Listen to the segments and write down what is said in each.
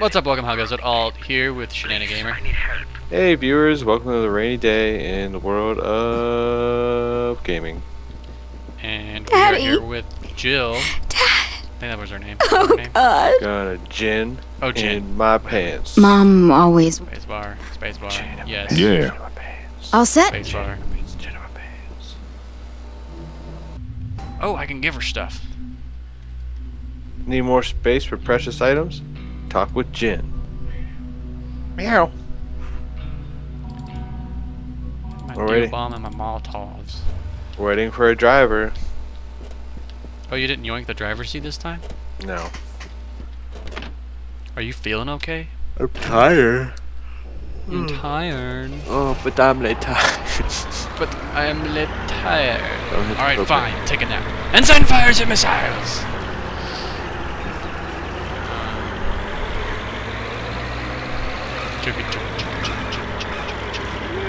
What's up, welcome, how goes it all here with Shinanagamer. Hey viewers, welcome to the rainy day in the world of gaming. And Daddy. we are here with Jill. Dad. I think that was her name. Oh Her name? God. Got a gin, Oh, gin. in my pants. Mom always. Space bar. Space bar. Gin Yes. pants, Yeah. Gin in my pants. All set. Space bar. Gin in my pants. Oh, I can give her stuff. Need more space for precious items? Talk with Jin. Meow. My Alrighty. dew bomb and my Molotovs. Waiting for a driver. Oh, you didn't yoink the driver's seat this time? No. Are you feeling okay? I'm tired. I'm hmm. tired. Oh, but I'm late tired. But I am a little tired. Don't hit the Alright, fine. Take a nap. Ensign fires and missiles! Chugga, chugga, chugga, chugga, chugga, chugga, chugga, chugga.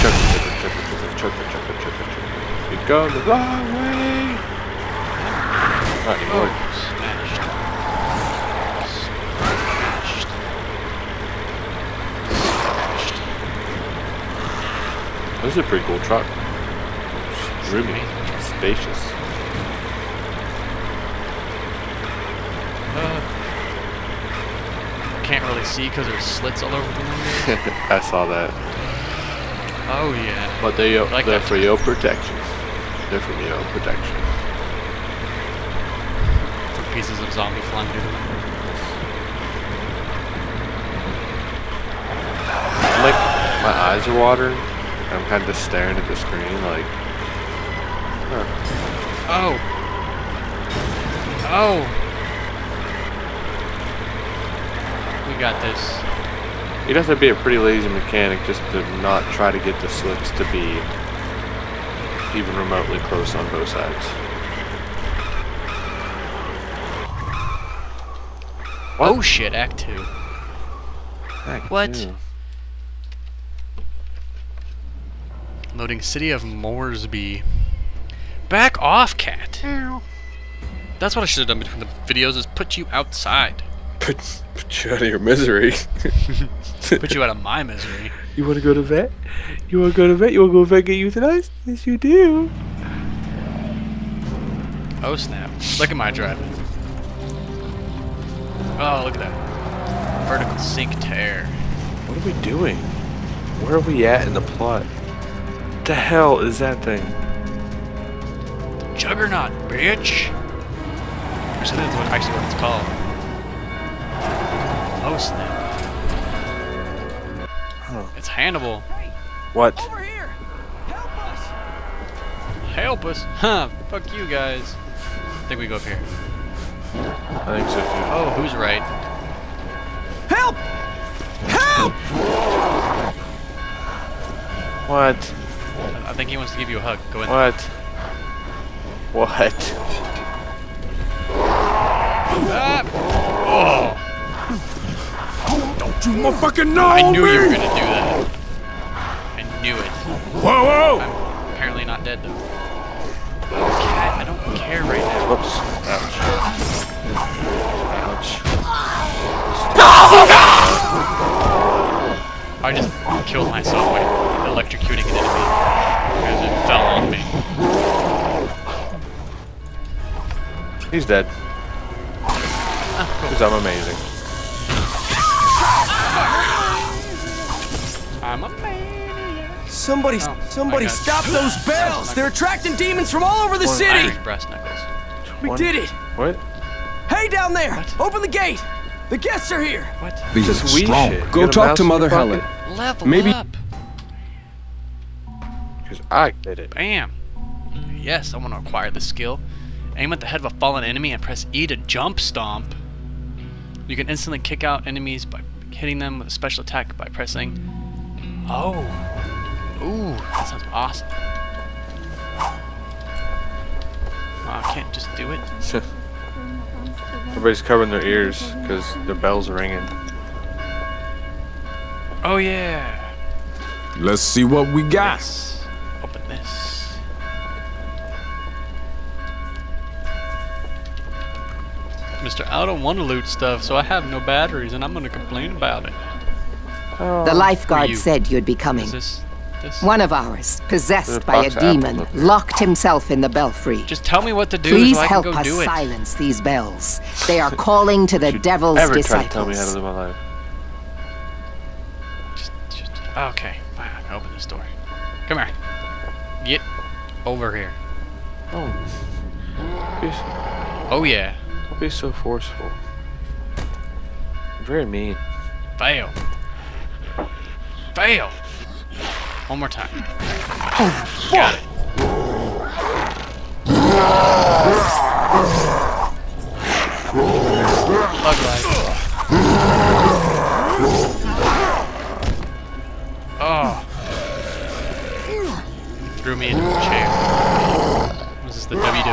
Chugga, chugga, chugga, chugga, chugga, chugga. You're going the wrong way. Not anymore. Oh, smashed. Smashed. Smashed. This is a pretty cool truck. Roomy. Spacious. Can't really see because there's slits all over the window. I saw that. Oh yeah. But they, uh, Like they're for your protection. They're for your protection. For pieces of zombie flying through the window. Like, my eyes are watering. I'm kind of just staring at the screen like, huh. Oh. Oh. We got this. You'd have to be a pretty lazy mechanic just to not try to get the slits to be even remotely close on both sides. What? Oh shit, Act 2. Heck, What? yeah. Loading City of Moresby. Back off, cat. That's what I should have done between the videos is put you outside. Put, put you out of your misery. Put you out of my misery. You want to go to vet? You want to go to vet? You want to go to vet get euthanized? Yes, you do. Oh snap. Look at my driving. Oh, look at that. Vertical sink tear. What are we doing? Where are we at in the plot? What the hell is that thing? Juggernaut, bitch! Actually, that's what, actually what it's called. Oh snap. Huh. It's Hannibal. What? Over here! Help us! Help us! Huh, fuck you guys. I think we go up here. I think so too. Oh, who's right? Help! Help! What? I think he wants to give you a hug. Go in. What? What? Ah! Oh! Don't you motherfucking know I knew me? you were gonna do that. I knew it. Whoa, whoa! I'm apparently not dead though. Cat, I don't care right now. Whoops. Ouch. I just killed myself by electrocuting an enemy because it fell on me. He's dead. Ah, because I'm amazing. I'm a Somebody, Oh, somebody stop you. those bells! They're attracting demons from all over the city! Irish brass knuckles. We One- did it! What? Hey down there! What? Open the gate! The guests are here! What? Be Just weed strong. shit. Go talk to Mother. Helen. Level Maybe- up. Because I did it. Bam. Yes, I want to acquire the skill. Aim at the head of a fallen enemy and press E to jump stomp. You can instantly kick out enemies by hitting them with a special attack by pressing. Oh. Ooh, that sounds awesome. Oh, I can't just do it. Everybody's covering their ears because the bell's are ringing. Oh yeah. Let's see what we got. Yes. Open this. Mr. I don't want to loot stuff, so I have no batteries, and I'm gonna complain about it. Oh, the lifeguard you? said you'd be coming. Is this this? One of ours, possessed by a demon, locked himself in the belfry. Just tell me what to do Please so I can help go us do it. silence these bells. They are calling to the devil's ever try disciples. to tell me how to live my life. Just, just, ah, okay, fine. I can open this door. Come here. Get over here. Oh. Be, Oh yeah. don't be so forceful. Very mean. Fail. Fail. One more time. Got it. Bug life. Oh. Threw me into a chair. Was this the WWE?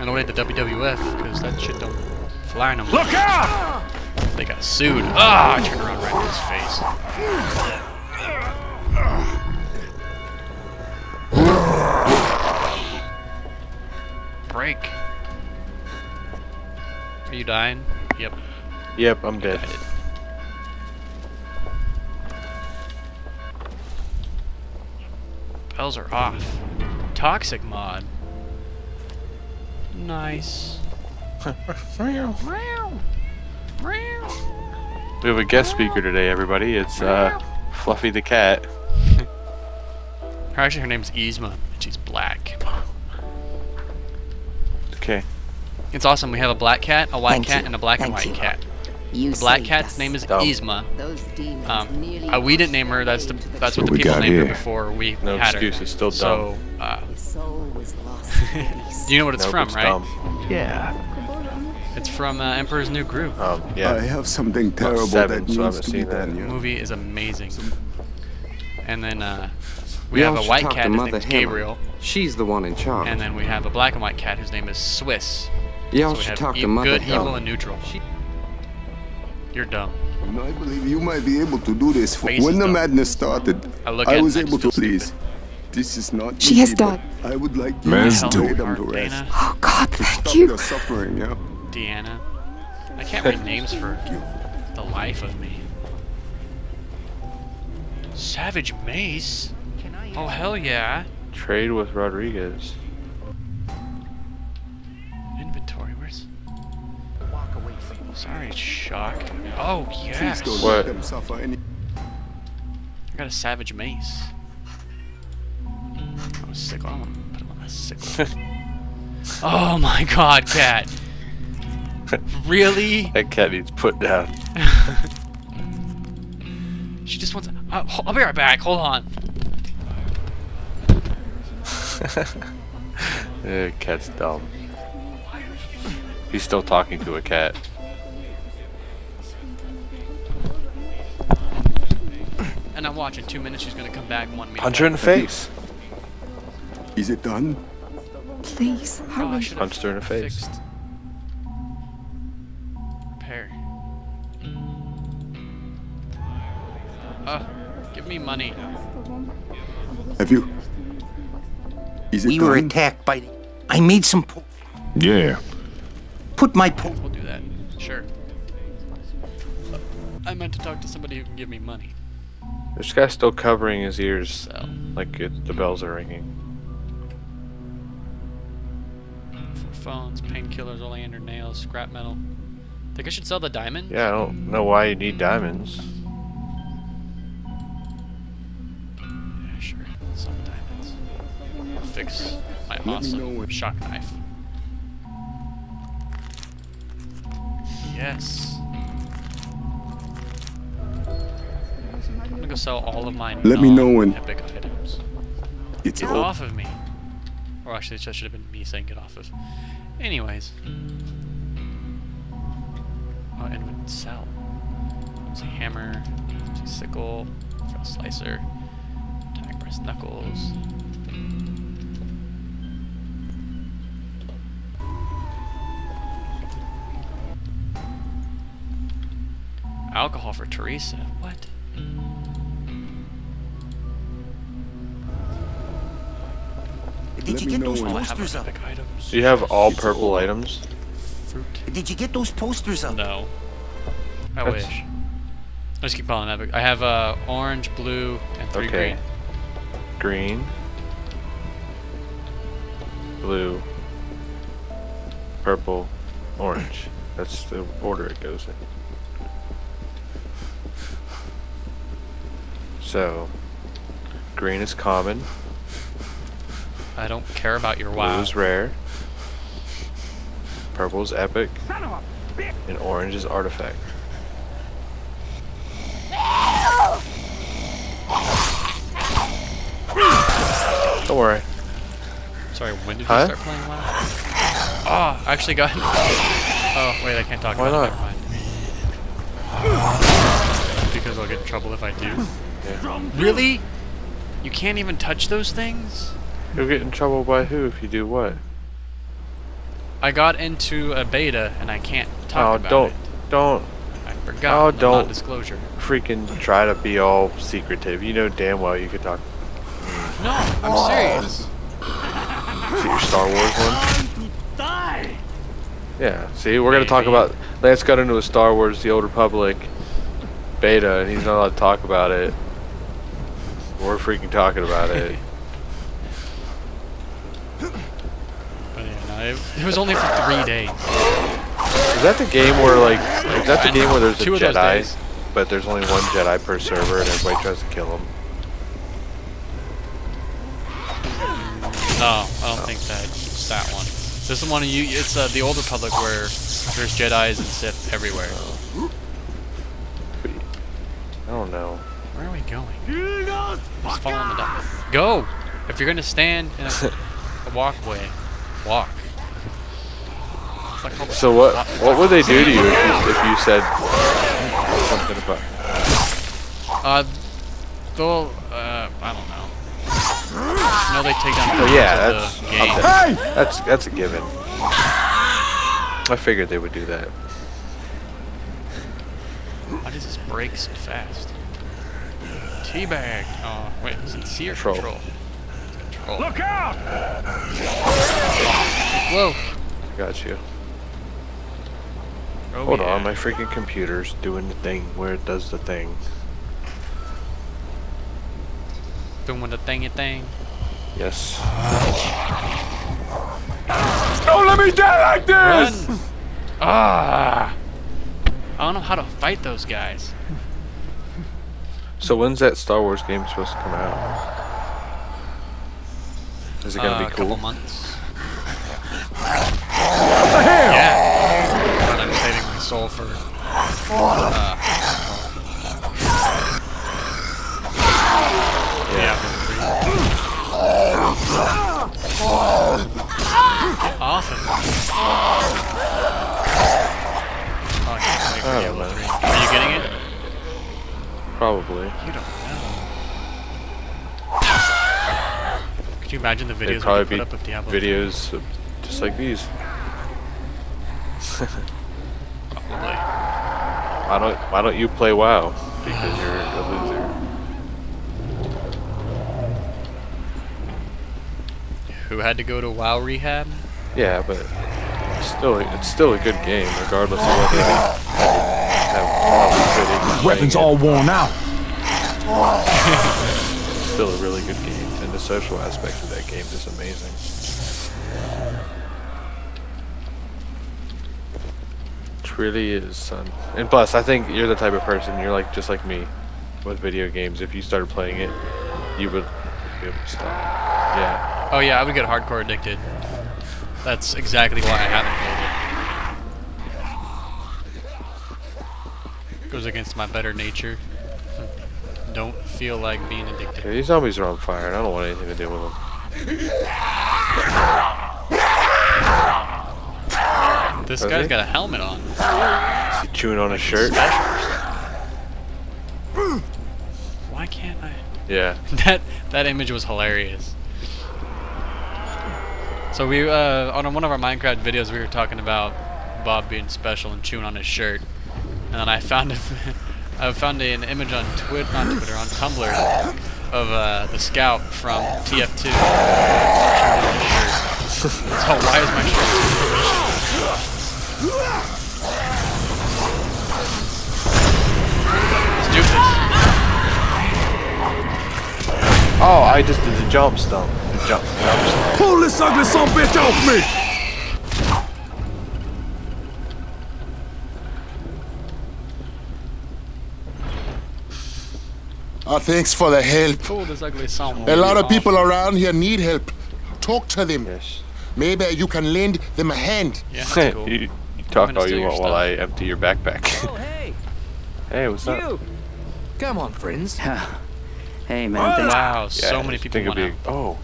I don't the WWF because that shit don't fly no more. Look out! They got sued. Ah, I turned around his face. Break. Are you dying? Yep. Yep, I'm dead. I did. Bells are off. Toxic mod. Nice. Meow. Meow. We have a guest speaker today, everybody. It's uh, Fluffy the cat. Actually, her name's Yzma, and she's black. Okay. It's awesome. We have a black cat, a white Thank cat, you. and a black and white you. cat. You The black cat's us. name is Dumb. Yzma. Um, uh, we didn't name her. That's the that's what the people got named her before we No had her. excuses, still So, uh, His soul was lost. in peace. do you know what it's Nope, from, it's right? dumb. Yeah. It's from uh, Emperor's New Groove. Um, yeah. I have something terrible seven, that so I needs haven't to be seen that. done. The Yeah. movie is amazing. And then uh, we We have a white cat. to His Mother name's Gabriel. She's the one in charge. And then we have a black and white cat whose name is Swiss. Y'all So we should have talk e- to Mother good, evil, Hammer. and neutral. You're dumb. You know, I believe you might be able to do this. For Face when is the dumb. madness started, I look I was able to please. stupid. This is not She has easy, but died. I would like you to do lay them to rest. Dana, Oh God, To thank stop you. the suffering, yeah. Deanna. I can't read names for the life of me. Savage Mace? Oh, hell yeah. Trade with Rodriguez. Inventory, where's... Sorry, Shock. Oh, yes. What? let them suffer any. I got a Savage Mace. Oh, sickle. I want to put him on a sickle. oh my god, cat. really? That cat needs put down. She just wants. Uh, I'll be right back. Hold on. Yeah, cat's dumb. He's still talking to a cat. And I'm watching. Two minutes. She's gonna come back. and Want me. to Punch her in the face. Is it done? Please, Oh, I hurry. should Punched her in the face. Fixed. Me money. Have you? Is it We were attacked by. I made some. Po- Yeah. put my. Po- We'll do that. Sure. I meant to talk to somebody who can give me money. This guy's still covering his ears So, like it, the bells are ringing. for phones, painkillers, oleander nails, scrap metal. Think I should sell the diamond? Yeah, I don't know why you need diamonds. Fix my me awesome shock knife. Yes. I'm gonna go sell all of my Let me know when- epic items. It's Get off of me. Or actually, that should have been me saying get off of. Anyways. Oh, and would sell. There's a hammer, a sickle, a slicer, tiger's knuckles. Alcohol for Teresa. What? Did Let you get those when- I have posters up? epic items. You have all It's purple over. items? Fruit. Did you get those posters up? No. I That's- wish. I just keep calling epic. I have uh, orange, blue, and three Okay. green. Green. Blue. Purple. Orange. That's the order it goes in. So, green is common, I don't care about your blue wow. is rare, purple is epic, and orange is artifact. Don't worry. Sorry, when did Huh? you start playing WoW? Oh, I actually got. Oh wait, I can't talk Why about not? it. Never mind. Because I'll get in trouble if I do. Yeah. Really? You can't even touch those things? You'll get in trouble by who if you do what? I got into a beta and I can't talk oh, about don't, it. don't I forgot. Oh, don't. Non-disclosure. freaking try to be all secretive. You know damn well you could talk. No, I'm serious. See your Star Wars one? Yeah. See, we're gonna talk about. Lance got into a Star Wars: The Old Republic beta, and he's not allowed to talk about it. We're freaking talking about it. But yeah, no, it, it was only for three days. Is that the game where like? Is that the I game know. where there's a Two of Jedi, but there's only one Jedi per server, and everybody tries to kill him? No, I don't think that it's that one. This is the one of you. It's uh, the Old Republic where there's Jedi's and Sith everywhere. I don't know. Where are we going? Just follow the dot. Go! If you're gonna stand in a, a walkway, walk. Like So what? What would they do to you if you, if you said something about? Uh, they'll. Uh, I don't know. No, they take down. Well, yeah, the that's game. okay. that's that's a given. I figured they would do that. Why does this break so fast? Teabag. Oh, wait, is it C or Control. control? Control. Look out! Whoa. Got you. Oh, Hold yeah. on, my freaking computer's doing the thing where it does the thing. Doing the thingy thing. Yes. Don't let me die like Run! this! Ah! I don't know how to fight those guys. So when's that Star Wars game supposed to come out? Is it gonna uh, be A couple cool? months. Yeah. But I'm saving my soul for. Uh, yeah. Awesome. Oh, I can't wait for I don't Diablo know. 3. Are you getting it? Probably. You don't know. Could you imagine the videos we probably could be put up of Diablo videos of just like these. Probably. Why don't Why don't you play WoW? Because you're a loser. Who had to go to WoW rehab? Yeah, but still it's still a good game, regardless of they have Weapons all worn out. Still a really good game, and the social aspect of that game is amazing. It really is, son. And plus, I think you're the type of person you're like just like me with video games. If you started playing it, you would be able to stop. Yeah. Oh yeah, I would get hardcore addicted. That's exactly why I haven't Goes against my better nature. Don't feel like being Okay, addicted. these zombies are on fire, and I don't want anything to do with them. This guy's got a helmet on. Is he chewing on his shirt? Why can't I? Yeah. that that image was hilarious. So we uh, on one of our Minecraft videos we were talking about Bob being special and chewing on his shirt, and then I found a, I found an image on Twitter, not Twitter, on Tumblr of uh, the scout from TF2. so why is my shirt? Let's do this. Oh, I just did the jump stump. The jump, jump stump. Pull this ugly son of a bitch off me! Uh, thanks for the help. Pull this ugly song. A lot of people around here need help. Talk to them. Yes. Maybe you can lend them a hand. Yeah, that's cool. you, you talk gonna all you your want while. I empty your backpack. Oh, hey, hey, what's up? Come on, friends. Hey man, thanks. Wow, so Yeah, many people think want it'd out. be, Oh,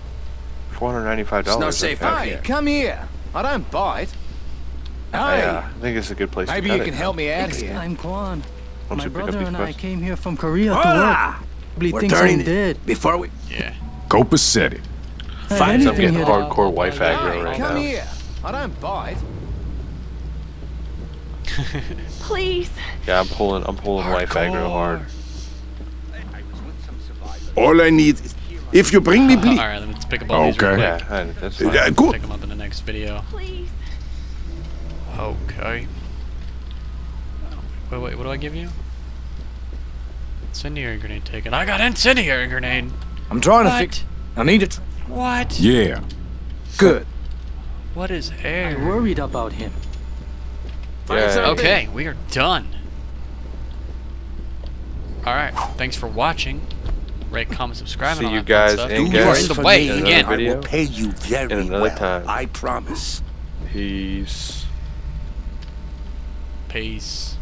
four hundred ninety-five It's dollars. not safe out here. Come here. I don't bite. I, Hey, uh, I think it's a good place maybe to you can it. help me out Next here. time, Kwan. My you pick up brother and I came here from Korea to work. Probably We're thinks turning I'm it. dead. Before we... Yeah. Copa said City. Had I'm getting here to- hardcore wife aggro right come now. here. I don't bite. Please. Yeah, I'm pulling. I'm pulling wife aggro hard. All I need. If you bring me bleed... Alright, let's pick up all these real Okay. quick. Yeah, I- that's fine. Yeah, good. Pick them up in the next video. Please. Okay. Wait, wait, what do I give you? Incendiary grenade taken. I got incendiary grenade! I'm trying to fix. I need it. What? Yeah. Good. What is I air? worried about him. Yeah. Okay, we are done. Alright, thanks for watching. Rate, comment, subscribe. and See all you guys stuff. and You are guys in the way in another again. I video. will pay you very in another well. time. I promise. Peace. Peace.